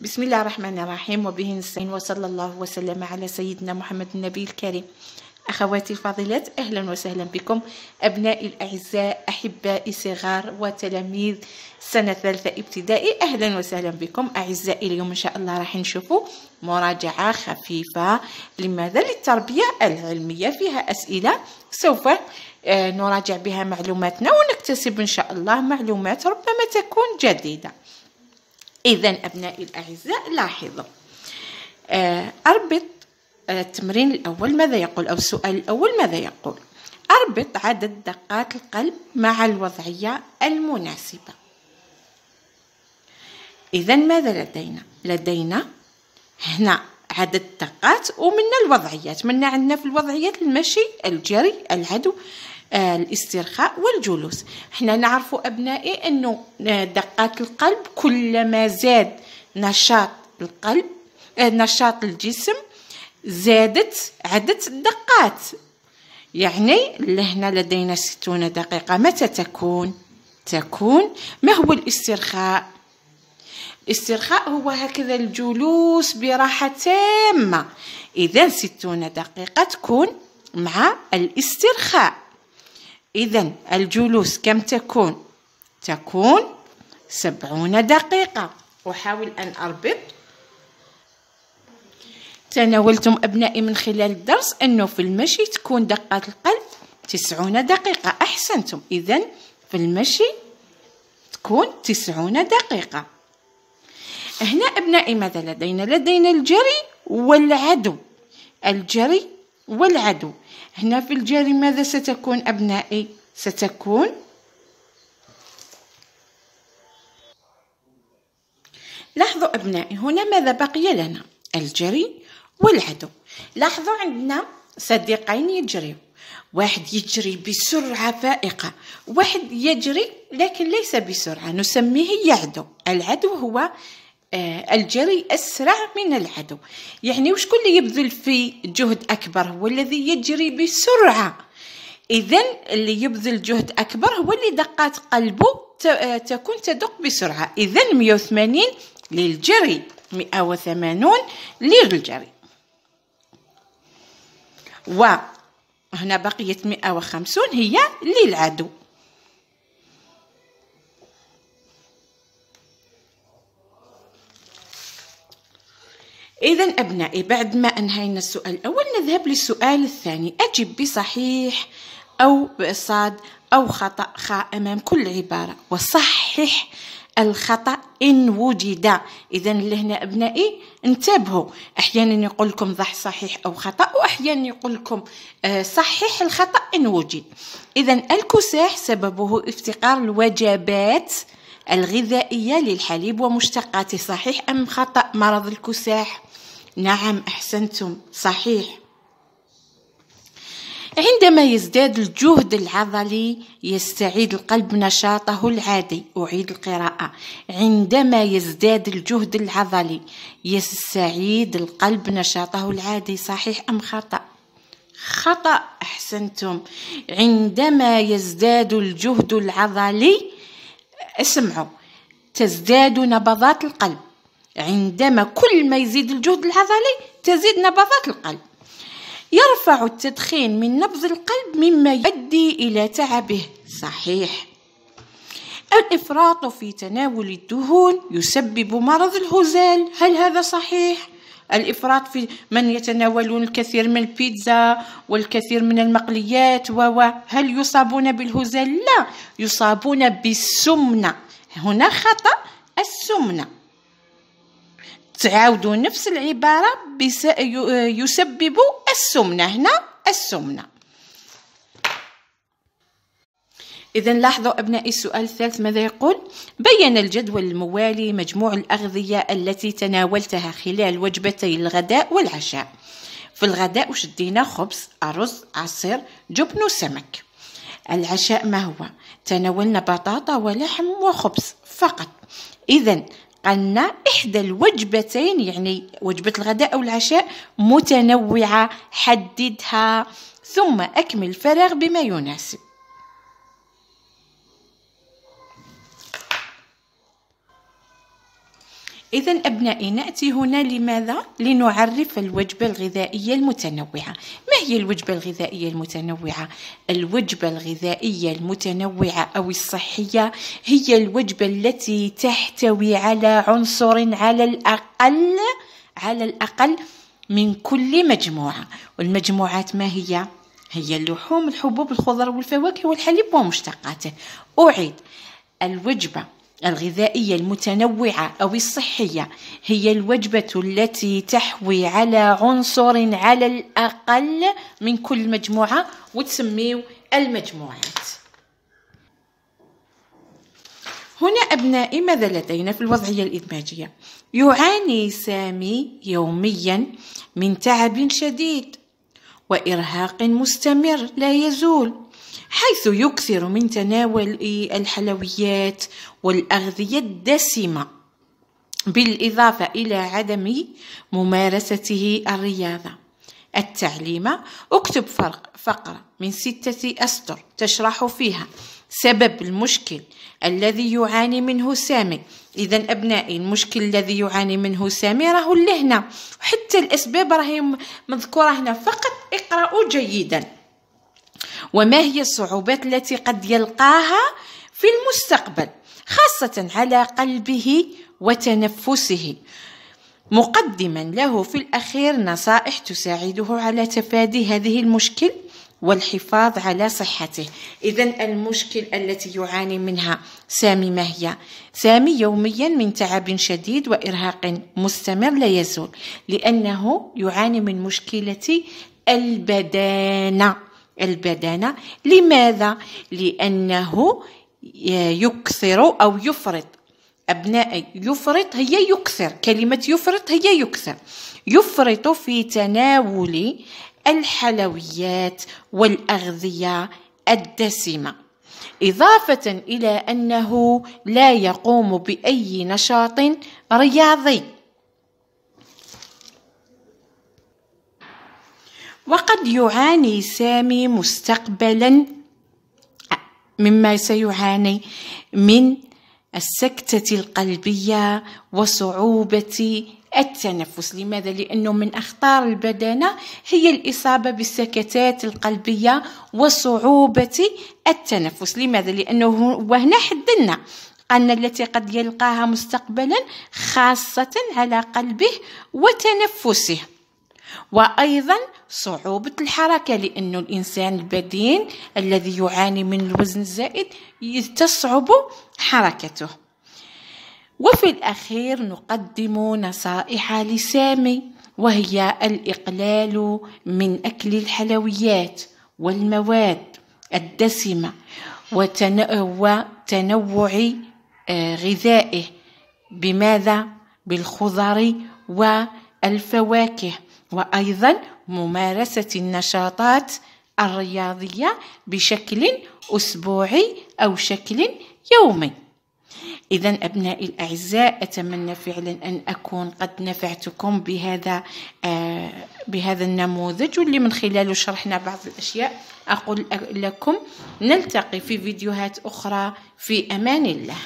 بسم الله الرحمن الرحيم وبه نستعين وصلى الله وسلم على سيدنا محمد النبي الكريم. أخواتي الفاضلات أهلا وسهلا بكم. أبنائي الأعزاء أحبائي صغار وتلاميذ سنة ثالثة ابتدائي أهلا وسهلا بكم. أعزائي اليوم إن شاء الله راح نشوفوا مراجعة خفيفة. لماذا؟ للتربية العلمية. فيها أسئلة سوف آه، نراجع بها معلوماتنا ونكتسب إن شاء الله معلومات ربما تكون جديدة. إذا أبنائي الأعزاء لاحظوا. آه، أربط آه، التمرين الأول ماذا يقول؟ أو السؤال الأول ماذا يقول؟ أربط عدد دقات القلب مع الوضعية المناسبة. إذا ماذا لدينا؟ لدينا هنا عدد الدقات ومن الوضعيات. من عندنا في الوضعيات المشي الجري العدو الاسترخاء والجلوس. إحنا نعرف أبنائي أنه آه، دقات القلب كلما زاد نشاط القلب آه، نشاط الجسم زادت عدد الدقات يعني لهنا لدينا ستون دقيقة. متى تكون؟ تكون ما هو الاسترخاء؟ الاسترخاء هو هكذا الجلوس براحة تامة. إذا ستون دقيقة تكون مع الاسترخاء. إذا الجلوس كم تكون؟ تكون سبعون دقيقة. أحاول أن أربط. تناولتم أبنائي من خلال الدرس أنه في المشي تكون دقات القلب تسعون دقيقة. أحسنتم. إذا في المشي تكون تسعون دقيقة. هنا أبنائي ماذا لدينا؟ لدينا الجري والعدو. الجري والعدو هنا في الجري ماذا ستكون أبنائي؟ ستكون لاحظوا أبنائي هنا ماذا بقي لنا؟ الجري والعدو لاحظوا عندنا صديقين يجريوا واحد يجري بسرعة فائقة واحد يجري لكن ليس بسرعة نسميه يعدو العدو هو الجري أسرع من العدو. يعني وش كل يبذل في جهد أكبر؟ هو الذي يجري بسرعة. إذا اللي يبذل جهد أكبر هو اللي دقات قلبه تكون تدق بسرعة. إذا 180 للجري 180 للجري. وهنا بقيت 150 هي للعدو. إذا أبنائي بعد ما أنهينا السؤال الأول نذهب للسؤال الثاني. أجب بصحيح أو بصاد أو خطأ خاء أمام كل عبارة. وصحح الخطأ إن وجد. إذا لهنا أبنائي انتبهوا. أحيانا يقول لكم ضح صحيح أو خطأ وأحيانا يقول لكم آه، صحح الخطأ إن وجد. إذا الكساح سببه افتقار الوجبات الغذائية للحليب ومشتقاته صحيح أم خطأ مرض الكساح؟ نعم أحسنتم صحيح. عندما يزداد الجهد العضلي يستعيد القلب نشاطه العادي. أعيد القراءة. عندما يزداد الجهد العضلي يستعيد القلب نشاطه العادي. صحيح أم خطأ؟ خطأ أحسنتم. عندما يزداد الجهد العضلي اسمعوا. تزداد نبضات القلب. عندما كل ما يزيد الجهد العضلي تزيد نبضات القلب. يرفع التدخين من نبض القلب مما يؤدي إلى تعبه. صحيح. الإفراط في تناول الدهون يسبب مرض الهزال هل هذا صحيح؟ الإفراط في من يتناولون الكثير من البيتزا والكثير من المقليات و هل يصابون بالهزال؟ لا يصابون بالسمنة. هنا خطأ السمنة. تعاودوا نفس العبارة يسبب السمنة. هنا السمنة. إذا لاحظوا أبنائي السؤال الثالث ماذا يقول؟ بين الجدول الموالي مجموع الأغذية التي تناولتها خلال وجبتي الغداء والعشاء في الغداء وشدينا خبز أرز عصير جبن وسمك العشاء ما هو؟ تناولنا بطاطا ولحم وخبز فقط إذا قلنا إحدى الوجبتين يعني وجبة الغداء أو العشاء متنوعة حددها ثم أكمل الفراغ بما يناسب إذا أبنائي نأتي هنا لماذا؟ لنعرف الوجبة الغذائية المتنوعة ما هي الوجبة الغذائية المتنوعة؟ الوجبة الغذائية المتنوعة أو الصحية هي الوجبة التي تحتوي على عنصر على الأقل على الأقل من كل مجموعة والمجموعات ما هي؟ هي اللحوم الحبوب الخضر والفواكه والحليب ومشتقاته أعيد الوجبة الغذائية المتنوعة أو الصحية هي الوجبة التي تحوي على عنصر على الأقل من كل مجموعة وتسميو المجموعات. هنا أبنائي ماذا لدينا في الوضعية الإدماجية؟ يعاني سامي يوميا من تعب شديد وإرهاق مستمر لا يزول. حيث يكثر من تناول الحلويات والأغذية الدسمة بالإضافة إلى عدم ممارسته الرياضة. التعليم أكتب فرق فقرة من ستة أسطر تشرح فيها سبب المشكل الذي يعاني منه سامي. إذا أبنائي المشكل الذي يعاني منه سامي راهو لهنا وحتى الأسباب راهي مذكورة هنا. فقط اقرأوا جيدا. وما هي الصعوبات التي قد يلقاها في المستقبل خاصة على قلبه وتنفسه. مقدما له في الأخير نصائح تساعده على تفادي هذه المشكل والحفاظ على صحته. إذا المشكل التي يعاني منها سامي ما هي؟ سامي يوميا من تعب شديد وإرهاق مستمر لا يزول لأنه يعاني من مشكلة البدانة. البدانة لماذا؟ لأنه يكثر أو يفرط. أبناء يفرط هي يكثر. كلمة يفرط هي يكثر. يفرط في تناول الحلويات والأغذية الدسمة. إضافة إلى أنه لا يقوم بأي نشاط رياضي. وقد يعاني سامي مستقبلا مما سيعاني من السكتة القلبية وصعوبة التنفس لماذا؟ لأنه من أخطار البدانة هي الإصابة بالسكتات القلبية وصعوبة التنفس لماذا؟ لأنه وهنا حدنا قلنا التي قد يلقاها مستقبلا خاصة على قلبه وتنفسه وأيضا صعوبة الحركة لأن الإنسان البدين الذي يعاني من الوزن الزائد تصعب حركته وفي الأخير نقدم نصائح لسامي وهي الإقلال من أكل الحلويات والمواد الدسمة وتنوع آه، غذائه بماذا؟ بالخضر والفواكه وأيضا ممارسة النشاطات الرياضية بشكل أسبوعي أو شكل يومي. إذا أبنائي الأعزاء أتمنى فعلا أن أكون قد نفعتكم بهذا آه بهذا النموذج. واللي من خلاله شرحنا بعض الأشياء أقول لكم نلتقي في فيديوهات أخرى. في أمان الله.